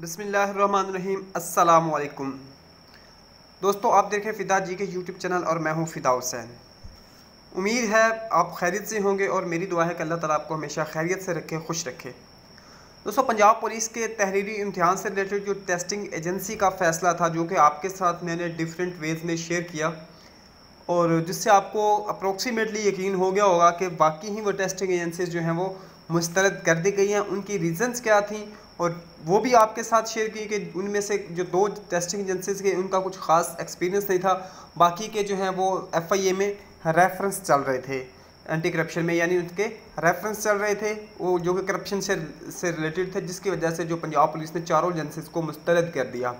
بسم اللہ الرحمن الرحیم، السلام علیکم۔ دوستو، آپ دیکھیں فدا جی کے یوٹیوب چینل اور میں ہوں فدا حسین۔ امید ہے آپ خیریت سے ہوں گے اور میری دعا ہے کہ اللہ تعالیٰ آپ کو ہمیشہ خیریت سے رکھے، خوش رکھے۔ دوستو، پنجاب پولیس کے تحریری امتحان سے ریلیٹڈ جو ٹیسٹنگ ایجنسی کا فیصلہ تھا، جو کہ آپ کے ساتھ میں نے ڈیفرنٹ ویز میں شیئر کیا، اور جس سے آپ کو اپروکسیمیٹلی یقین ہو گیا ہوگا کہ باقی ہی وہ ٹیسٹنگ ایجنسیز جو ہیں وہ مسترد کر دی گئی ہیں۔ ان کی ریزنز کیا تھیں؟ اور وہ بھی آپ کے ساتھ شیئر کی کہ ان میں سے جو دو ٹیسٹنگ ایجنسیز کے ان کا کچھ خاص ایکسپیرینس نہیں تھا، باقی کے جو ہیں وہ ایف آئی اے میں ریفرنس چل رہے تھے اینٹی کرپشن میں یعنی ان کے ریفرنس چل رہے تھے، وہ جو کہ کرپشن سے سے ریلیٹڈ تھے، جس کی وجہ سے جو پنجاب پولیس نے چاروں ایجنسیز کو مسترد کر دیا۔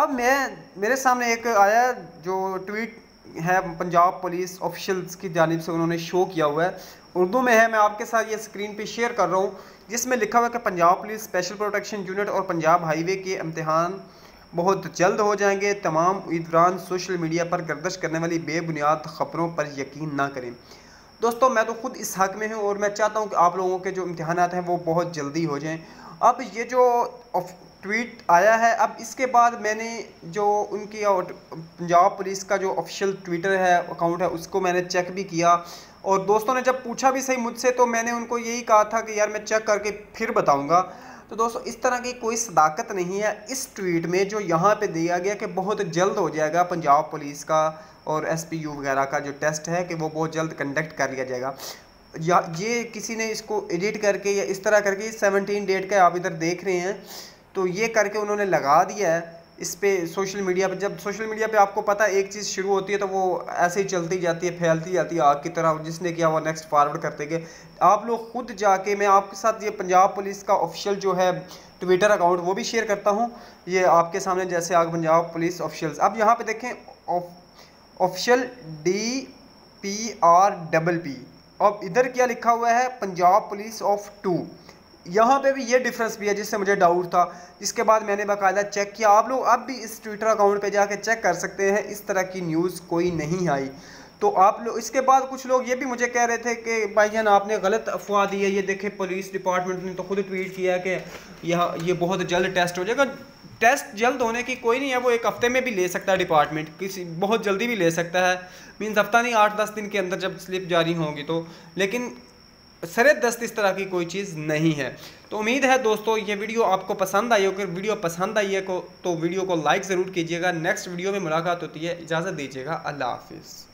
اب میں میرے سامنے ایک آیا جو ٹویٹ ہے پنجاب پولیس آفیشلز کی جانب سے انہوں نے شو کیا ہوا ہے۔ اردو میں ہے، میں آپ کے ساتھ یہ اسکرین پہ شیئر کر رہا ہوں، جس میں لکھا ہوا ہے کہ Punjab police special protection unit اور پنجاب ہائی وے کے امتحان بہت جلد ہو جائیں گے۔ تمام امیدواران سوشل میڈیا پر گردش کرنے والی بے بنیاد خبروں پر یقین نہ کریں۔ دوستو، میں تو خود اس حق میں ہوں اور میں چاہتا ہوں کہ آپ لوگوں کے جو امتحانات ہیں وہ بہت جلدی ہو جائیں۔ اب یہ جو ٹویٹ آیا ہے۔ اب اس کے بعد میں نے جو ان کی پنجاب پولیس کا جو آفیشیل ٹویٹر ہے اکاؤنٹ ہے، اس کو میں نے چیک بھی کیا۔ اور دوستوں نے جب پوچھا بھی صحیح مجھ سے، تو میں نے ان کو یہی کہا تھا کہ یار میں چیک کر کے پھر بتاؤں گا۔ تو دوستو، اس طرح کی کوئی صداقت نہیں ہے۔ اس ٹویٹ میں جو یہاں پہ دیا گیا کہ بہت جلد ہو جائے گا پنجاب پولیس کا اور ایس پی یو وغیرہ کا جو ٹیسٹ ہے کہ وہ بہت جلد کنڈکٹ کر لیا جائے گا۔ یا یہ کسی نے اس کو ایڈٹ کر کے یا اس طرح کر کے سیونٹین ڈیٹ کا آپ ادھر دیکھ رہے ہیں۔ تو یہ کر کے انہوں نے لگا دیا ہے۔ اس پہ سوشل میڈیا پہ، جب سوشل میڈیا پہ آپ کو پتہ ایک چیز شروع ہوتی ہے تو وہ ایسے ہی چلتی جاتی ہے، پھیلتی جاتی ہے آگ کی طرح، جس نے کیا وہ نیکسٹ فارورڈ کرتے گئے۔ آپ لوگ خود جا کے، میں آپ کے ساتھ یہ پنجاب پولیس کا آفیشیل جو ہے ٹویٹر اکاؤنٹ وہ بھی شیئر کرتا ہوں۔ یہ آپ کے سامنے جیسے آگ پنجاب پولیس آفیشیلز اب یہاں پہ دیکھیں official D P R double P اب ادھر کیا لکھا ہوا ہے؟ پنجاب پولیس آف ٹو یہاں پہ بھی یہ ڈیفرنس بھی ہے، جس سے مجھے ڈاؤٹ تھا۔ جس کے بعد میں نے باقاعدہ چیک کیا۔ آپ لوگ اب بھی اس ٹویٹر اکاؤنٹ پہ جا کے چیک کر سکتے ہیں۔ اس طرح کی نیوز کوئی نہیں آئی۔ تو آپ لوگ اس کے بعد کچھ لوگ یہ بھی مجھے کہہ رہے تھے کہ بھائی جان، آپ نے غلط افواہ دی ہے۔ یہ دیکھیں پولیس ڈپارٹمنٹ نے تو خود ٹویٹ کیا کہ یہاں یہ بہت جلد ٹیسٹ ہو جائے گا۔ ٹیسٹ جلد ہونے کی کوئی نہیں ہے۔ وہ ایک ہفتے میں بھی لے سکتا ہے ڈپارٹمنٹ کسی بہت جلدی بھی لے سکتا ہے۔ مینز ہفتہ نہیں، آٹھ دس دن کے اندر جب سلپ جاری ہوگی تو۔ لیکن سر دست اس طرح کی کوئی چیز نہیں ہے۔ تو امید ہے دوستو یہ ویڈیو آپ کو پسند آئی اگر ویڈیو پسند آئی ہے تو ویڈیو کو لائک ضرور کیجیے گا۔ نیکسٹ ویڈیو میں ملاقات ہوتی ہے۔ اجازت دیجیے گا۔ اللہ حافظ۔